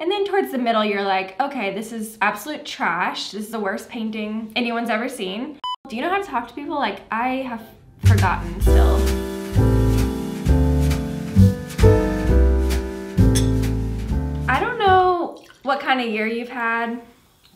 And then towards the middle, you're like, okay, this is absolute trash. This is the worst painting anyone's ever seen. Do you know how to talk to people? Like, I have forgotten still. I don't know what kind of year you've had,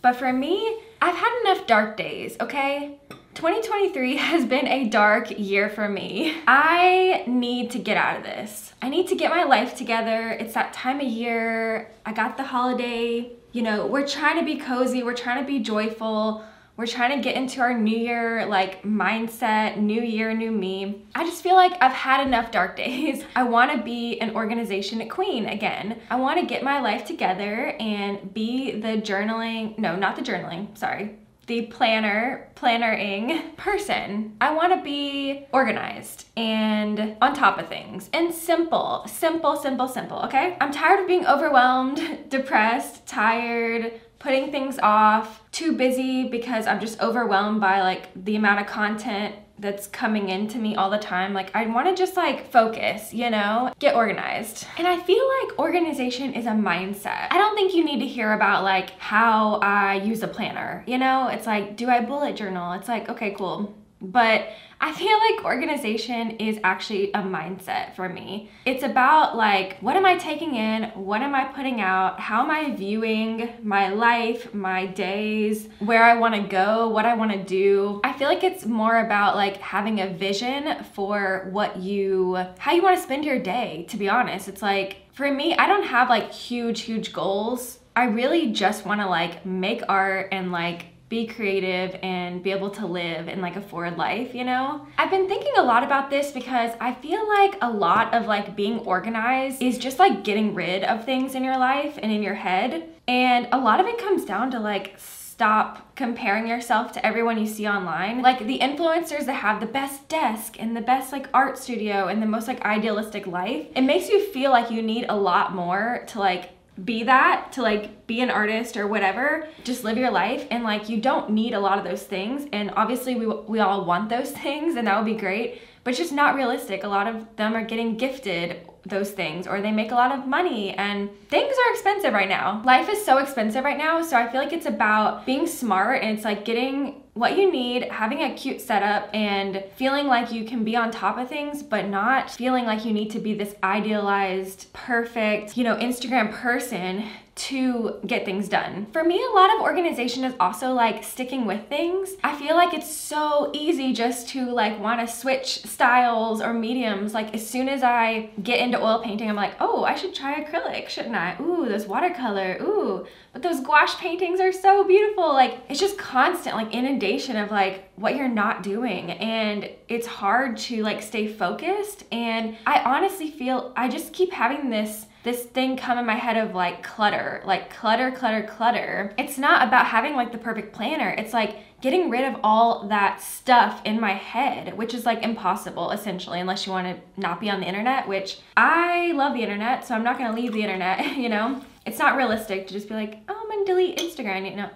but for me, I've had enough dark days, okay? 2023 has been a dark year for me. I need to get out of this. I need to get my life together. It's that time of year. I got the holiday. You know, we're trying to be cozy. We're trying to be joyful. We're trying to get into our new year like mindset, new year, new me. I just feel like I've had enough dark days. I want to be an organization queen again. I want to get my life together and be the journaling, no, not the journaling, sorry, the planner, plannering person. I want to be organized and on top of things and simple, simple, simple, simple, okay? I'm tired of being overwhelmed, depressed, tired, putting things off, too busy because I'm just overwhelmed by like the amount of content that's coming into me all the time. Like I want to just like focus, you know, get organized. And I feel like organization is a mindset. I don't think you need to hear about like how I use a planner, you know? It's like, do I bullet journal? It's like, okay, cool. But I feel like organization is actually a mindset for me. It's about like, what am I taking in? What am I putting out? How am I viewing my life, my days, where I wanna go, what I wanna do? I feel like it's more about like having a vision for what you, how you wanna spend your day, to be honest. It's like, for me, I don't have like huge, huge goals. I really just wanna like make art and like be creative and be able to live in like a forward life, you know? I've been thinking a lot about this because I feel like a lot of like being organized is just like getting rid of things in your life and in your head. And a lot of it comes down to like stop comparing yourself to everyone you see online. Like the influencers that have the best desk and the best like art studio and the most like idealistic life, it makes you feel like you need a lot more to like be that to like be an artist or whatever just live your life. And like you don't need a lot of those things. And obviously we, we all want those things and that would be great. But it's just not realistic. A lot of them are getting gifted those things or they make a lot of money and things are expensive right now. Life is so expensive right now so i feel like it's about being smart and it's like getting what you need, having a cute setup, and feeling like you can be on top of things, but not feeling like you need to be this idealized, perfect, you know, Instagram person to get things done. For me, a lot of organization is also like sticking with things. I feel like it's so easy just to like want to switch styles or mediums. Like as soon as I get into oil painting, I'm like, oh, I should try acrylic, shouldn't I? Ooh, those watercolor, ooh, but those gouache paintings are so beautiful. Like it's just constant like inundation of like what you're not doing and it's hard to like stay focused and I honestly feel I just keep having this this thing come in my head of like clutter, like clutter, clutter, clutter. It's not about having like the perfect planner. It's like getting rid of all that stuff in my head, which is like impossible essentially, unless you want to not be on the internet, which I love the internet, so I'm not gonna leave the internet, you know? It's not realistic to just be like, oh, I'm gonna delete Instagram, you know?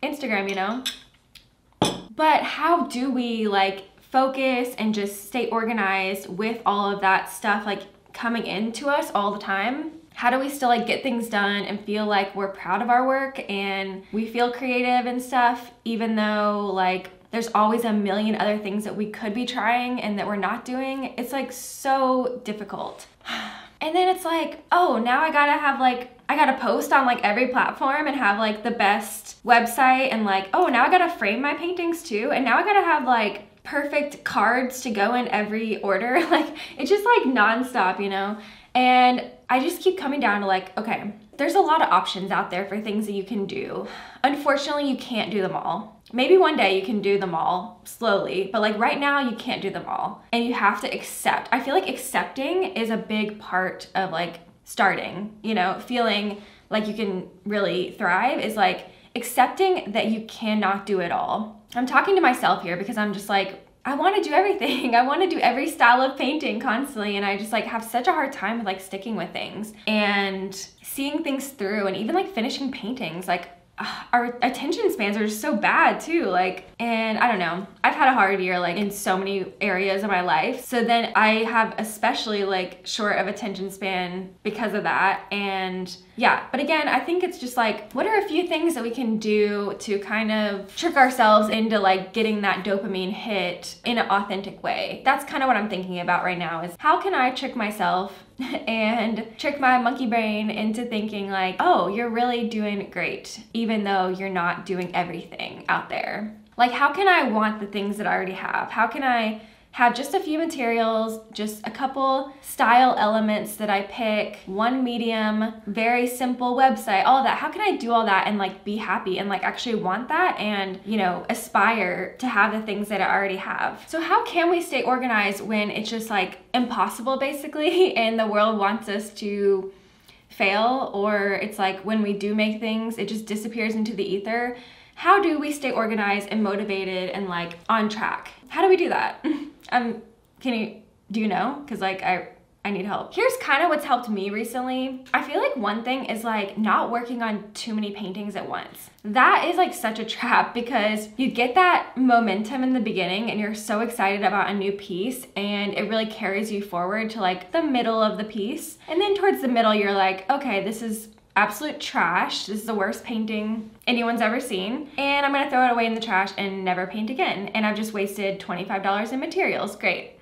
Instagram, you know? But how do we like focus and just stay organized with all of that stuff? Like coming into us all the time. How do we still like get things done and feel like we're proud of our work and we feel creative and stuff even though like there's always a million other things that we could be trying and that we're not doing? It's like so difficult. And then it's like oh now i gotta have like I gotta post on like every platform and have like the best website and like, oh, now I gotta frame my paintings too. And now I gotta have like perfect cards to go in every order. Like it's just like nonstop, you know? And I just keep coming down to like, okay, there's a lot of options out there for things that you can do. Unfortunately, you can't do them all. Maybe one day you can do them all slowly, but like right now you can't do them all. And you have to accept. I feel like accepting is a big part of like starting, you know, feeling like you can really thrive is like accepting that you cannot do it all. I'm talking to myself here because I'm just like, I want to do everything. I want to do every style of painting constantly and I just like have such a hard time with like sticking with things and seeing things through and even like finishing paintings. Like our attention spans are just so bad too. Like, and I don't know. I've had a hard year like in so many areas of my life. So then I have especially like short of attention span because of that. And yeah, but again, I think it's just like, what are a few things that we can do to kind of trick ourselves into like getting that dopamine hit in an authentic way? That's kind of what I'm thinking about right now is how can I trick myself and trick my monkey brain into thinking like, oh, you're really doing great, even though you're not doing everything out there. Like, how can I want the things that I already have? How can I have just a few materials, just a couple style elements that I pick, one medium, very simple website, all that. How can I do all that and like be happy and like actually want that and, you know, aspire to have the things that I already have? So, how can we stay organized when it's just like impossible basically and the world wants us to fail or it's like when we do make things, it just disappears into the ether? How do we stay organized and motivated and like on track? How do we do that? Um, can you, do you know? Cause like I, I need help. Here's kind of what's helped me recently. I feel like one thing is like not working on too many paintings at once. That is like such a trap because you get that momentum in the beginning and you're so excited about a new piece and it really carries you forward to like the middle of the piece. And then towards the middle, you're like, okay, this is absolute trash. This is the worst painting anyone's ever seen. And I'm gonna throw it away in the trash and never paint again. And I've just wasted $25 in materials. Great.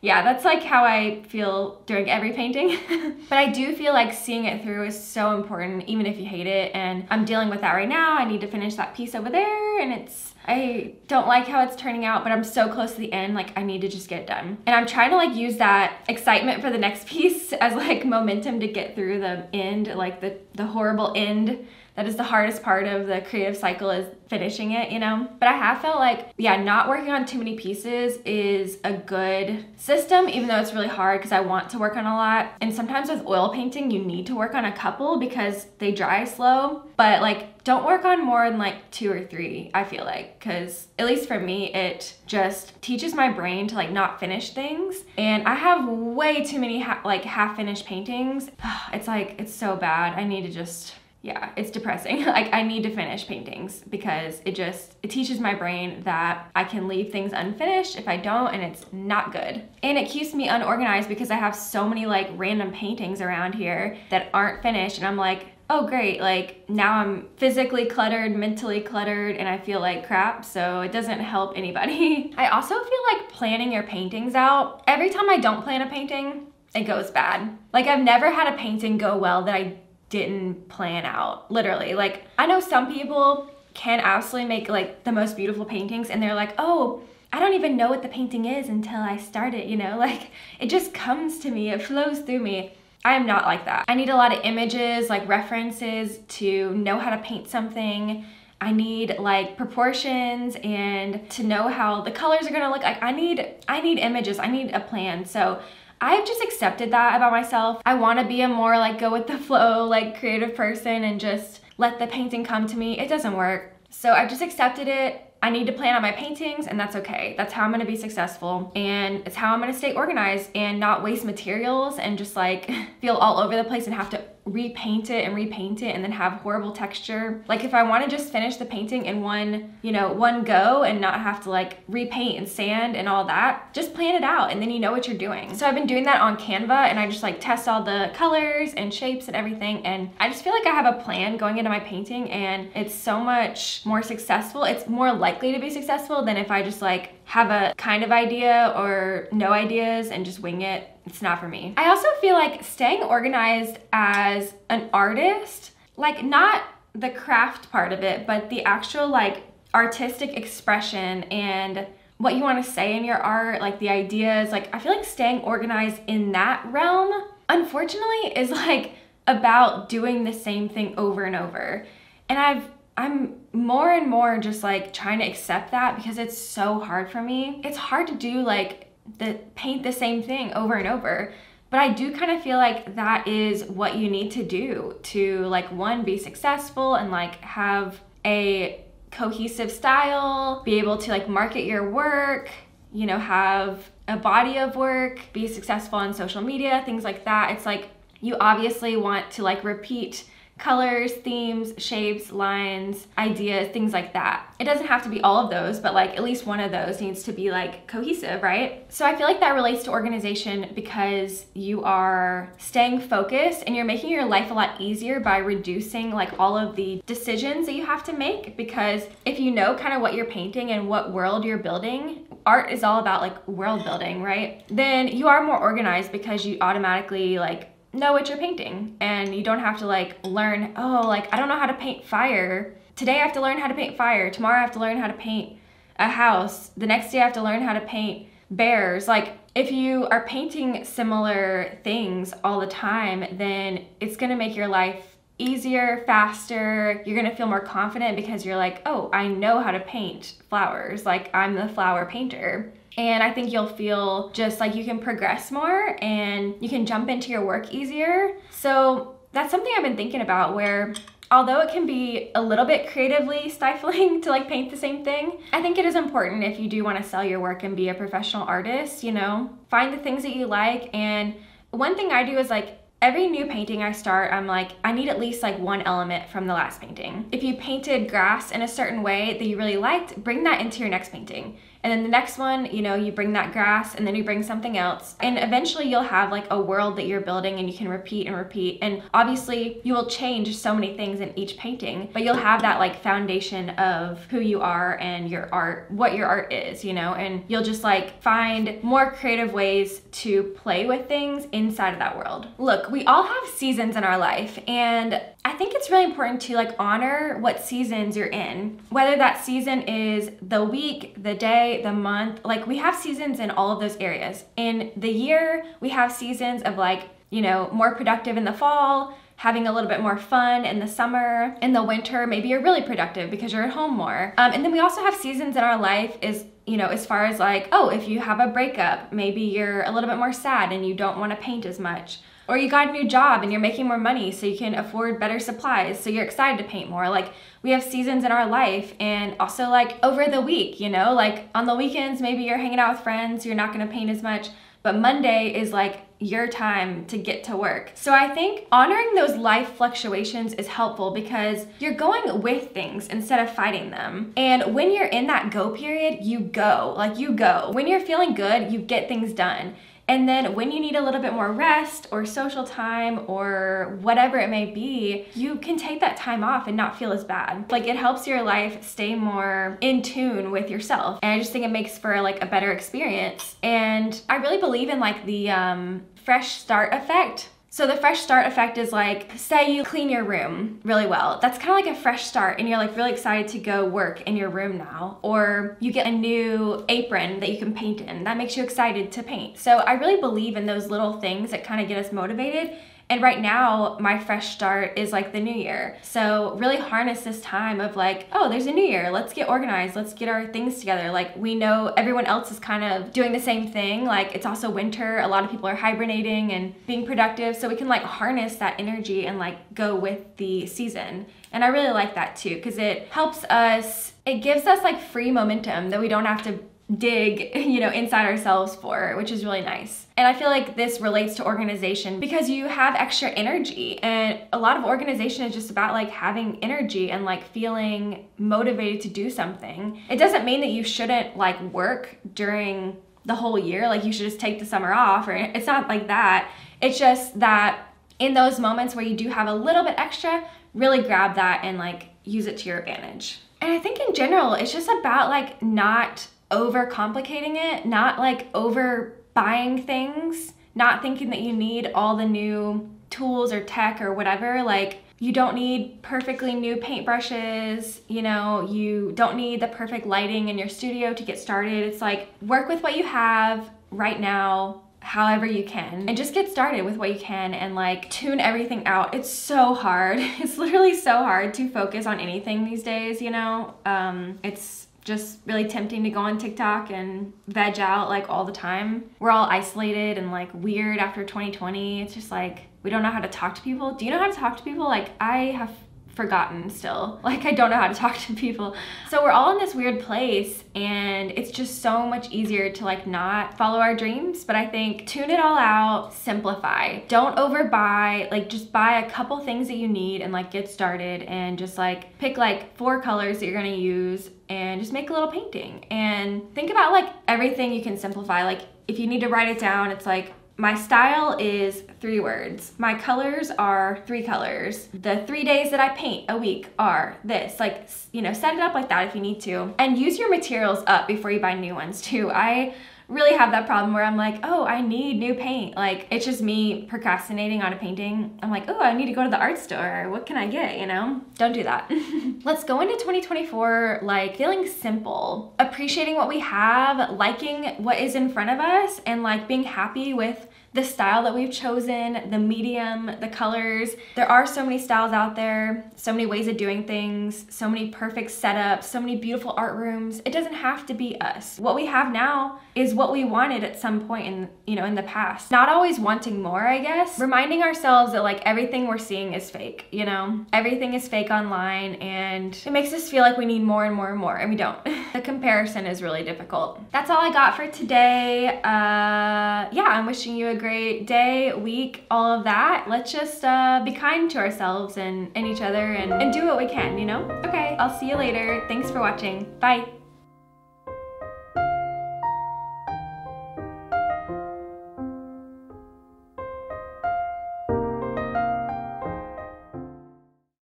Yeah, that's like how I feel during every painting. but I do feel like seeing it through is so important, even if you hate it. And I'm dealing with that right now. I need to finish that piece over there and it's I don't like how it's turning out, but I'm so close to the end, like I need to just get done. And I'm trying to like use that excitement for the next piece as like momentum to get through the end, like the, the horrible end that is the hardest part of the creative cycle is finishing it, you know? But I have felt like, yeah, not working on too many pieces is a good system, even though it's really hard because I want to work on a lot. And sometimes with oil painting, you need to work on a couple because they dry slow. But like, don't work on more than like two or three, I feel like, because at least for me, it just teaches my brain to like not finish things. And I have way too many ha- like half finished paintings. It's like, it's so bad. I need to just yeah, it's depressing. like I need to finish paintings because it just it teaches my brain that I can leave things unfinished if I don't and it's not good. And it keeps me unorganized because I have so many like random paintings around here that aren't finished and I'm like, "Oh great, like now I'm physically cluttered, mentally cluttered and I feel like crap." So it doesn't help anybody. I also feel like planning your paintings out. Every time I don't plan a painting, it goes bad. Like I've never had a painting go well that I didn't plan out, literally. Like, I know some people can absolutely make like the most beautiful paintings and they're like, oh, I don't even know what the painting is until I start it, you know? Like, it just comes to me, it flows through me. I am not like that. I need a lot of images, like references to know how to paint something. I need like proportions and to know how the colors are gonna look like. I need I need images, I need a plan. So I've just accepted that about myself. I want to be a more like go with the flow, like creative person and just let the painting come to me. It doesn't work. So I've just accepted it. I need to plan out my paintings and that's okay. That's how I'm gonna be successful and it's how I'm gonna stay organized and not waste materials and just like feel all over the place and have to repaint it and repaint it and then have horrible texture. Like if I want to just finish the painting in one, you know, one go and not have to like repaint and sand and all that, just plan it out and then you know what you're doing. So I've been doing that on Canva and I just like test all the colors and shapes and everything and I just feel like I have a plan going into my painting and it's so much more successful. It's more likely to be successful than if I just like have a kind of idea or no ideas and just wing it it's not for me. I also feel like staying organized as an artist, like not the craft part of it, but the actual like artistic expression and what you want to say in your art, like the ideas, like I feel like staying organized in that realm, unfortunately, is like about doing the same thing over and over. And I've I'm more and more just like trying to accept that because it's so hard for me. It's hard to do like the paint the same thing over and over. But I do kind of feel like that is what you need to do to like one be successful and like have a cohesive style, be able to like market your work, you know, have a body of work, be successful on social media, things like that. It's like you obviously want to like repeat colors, themes, shapes, lines, ideas, things like that. It doesn't have to be all of those, but like at least one of those needs to be like cohesive, right? So I feel like that relates to organization because you are staying focused and you're making your life a lot easier by reducing like all of the decisions that you have to make because if you know kind of what you're painting and what world you're building, art is all about like world building, right? Then you are more organized because you automatically like know what you're painting and you don't have to like learn, oh, like I don't know how to paint fire. Today I have to learn how to paint fire. Tomorrow I have to learn how to paint a house. The next day I have to learn how to paint bears. Like if you are painting similar things all the time, then it's going to make your life easier, faster. You're going to feel more confident because you're like, "Oh, I know how to paint flowers. Like I'm the flower painter." And I think you'll feel just like you can progress more and you can jump into your work easier. So that's something I've been thinking about where although it can be a little bit creatively stifling to like paint the same thing, I think it is important if you do want to sell your work and be a professional artist, you know, find the things that you like. And one thing I do is like every new painting I start, I'm like, I need at least like one element from the last painting. If you painted grass in a certain way that you really liked, bring that into your next painting. And then the next one, you know, you bring that grass and then you bring something else. And eventually you'll have like a world that you're building and you can repeat and repeat. And obviously you will change so many things in each painting, but you'll have that like foundation of who you are and your art, what your art is, you know, and you'll just like find more creative ways to play with things inside of that world. Look, we all have seasons in our life and I think it's really important to like honor what seasons you're in. Whether that season is the week, the day, the month, like we have seasons in all of those areas. In the year, we have seasons of like, you know, more productive in the fall, having a little bit more fun in the summer. In the winter, maybe you're really productive because you're at home more. Um, and then we also have seasons in our life is you know, as far as like, oh, if you have a breakup, maybe you're a little bit more sad and you don't want to paint as much. Or you got a new job and you're making more money so you can afford better supplies, so you're excited to paint more. Like we have seasons in our life and also like over the week, you know, like on the weekends, maybe you're hanging out with friends, you're not gonna paint as much. But Monday is like your time to get to work. So I think honoring those life fluctuations is helpful because you're going with things instead of fighting them. And when you're in that go period, you go, like you go. When you're feeling good, you get things done. And then when you need a little bit more rest or social time or whatever it may be, you can take that time off and not feel as bad. Like it helps your life stay more in tune with yourself. And I just think it makes for like a better experience. And I really believe in like the um, fresh start effect so the fresh start effect is like, say you clean your room really well. That's kind of like a fresh start and you're like really excited to go work in your room now. Or you get a new apron that you can paint in. That makes you excited to paint. So I really believe in those little things that kind of get us motivated and right now, my fresh start is like the new year. So really harness this time of like, oh, there's a new year. Let's get organized. Let's get our things together. Like we know everyone else is kind of doing the same thing. Like it's also winter. A lot of people are hibernating and being productive. So we can like harness that energy and like go with the season. And I really like that too because it helps us, it gives us like free momentum that we don't have to dig, you know, inside ourselves for, which is really nice. And I feel like this relates to organization because you have extra energy and a lot of organization is just about like having energy and like feeling motivated to do something. It doesn't mean that you shouldn't like work during the whole year, like you should just take the summer off or it's not like that. It's just that in those moments where you do have a little bit extra, really grab that and like use it to your advantage. And I think in general, it's just about like not over complicating it, not like over buying things, not thinking that you need all the new tools or tech or whatever. Like, you don't need perfectly new paintbrushes, you know, you don't need the perfect lighting in your studio to get started. It's like work with what you have right now, however you can, and just get started with what you can and like tune everything out. It's so hard. It's literally so hard to focus on anything these days, you know? Um, it's just really tempting to go on TikTok and veg out like all the time. We're all isolated and like weird after 2020. It's just like we don't know how to talk to people. Do you know how to talk to people? Like I have forgotten still. Like I don't know how to talk to people. So we're all in this weird place and it's just so much easier to like not follow our dreams. But I think tune it all out, simplify. Don't overbuy, like just buy a couple things that you need and like get started and just like pick like four colors that you're gonna use and just make a little painting and think about like everything you can simplify. Like if you need to write it down, it's like my style is three words. My colors are three colors. The three days that I paint a week are this. Like, you know, set it up like that if you need to. And use your materials up before you buy new ones too. I really have that problem where I'm like, oh, I need new paint. Like, it's just me procrastinating on a painting. I'm like, oh, I need to go to the art store. What can I get, you know? Don't do that. Let's go into 2024 like feeling simple, appreciating what we have, liking what is in front of us, and like being happy with the style that we've chosen, the medium, the colors. There are so many styles out there, so many ways of doing things, so many perfect setups, so many beautiful art rooms. It doesn't have to be us. What we have now is what we wanted at some point in, you know, in the past. Not always wanting more, I guess. Reminding ourselves that like everything we're seeing is fake, you know? Everything is fake online and it makes us feel like we need more and more and more and we don't. the comparison is really difficult. That's all I got for today. Uh, yeah, I'm wishing you a great day, week, all of that. Let's just uh, be kind to ourselves and, and each other and, and do what we can, you know? Okay, I'll see you later. Thanks for watching. Bye.